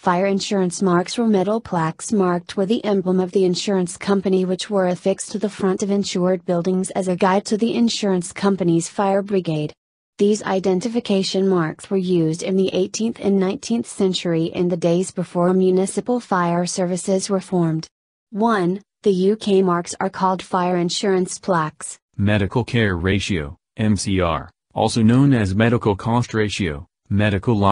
Fire insurance marks were metal plaques marked with the emblem of the insurance company which were affixed to the front of insured buildings as a guide to the insurance company's fire brigade. These identification marks were used in the 18th and 19th century in the days before municipal fire services were formed. 1. The UK marks are called fire insurance plaques. Medical care ratio, MCR, also known as medical cost ratio, medical loss